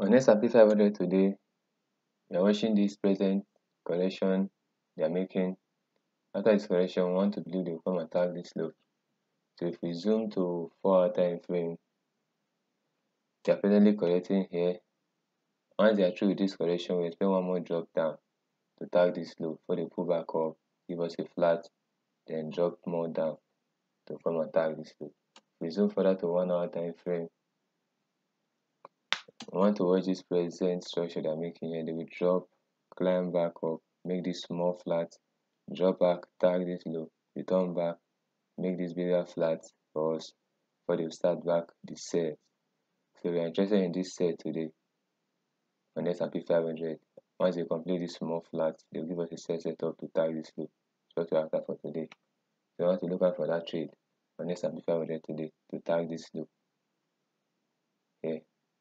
On S&P 500 today, we are watching this present correction they are making. After this correction, we want to believe they will come attack this low. So if we zoom to 4 hour time frame, they are presently correcting here. Once they are through with this correction, we expect one more drop down to tag this low before they pull back up, give us a flat, then drop more down to come attack this low. If we zoom further to 1 hour time frame, we want to watch this present structure they're making here. They will drop, climb back up, make this small flat, drop back, tag this low, return back, make this bigger flat for us before they start back the sell. So we are interested in this sell today on S&P 500. Once they complete this small flat, they'll give us a sell setup to tag this low. That's what we after for today. So we want to look out for that trade on S&P 500 today to tag this low.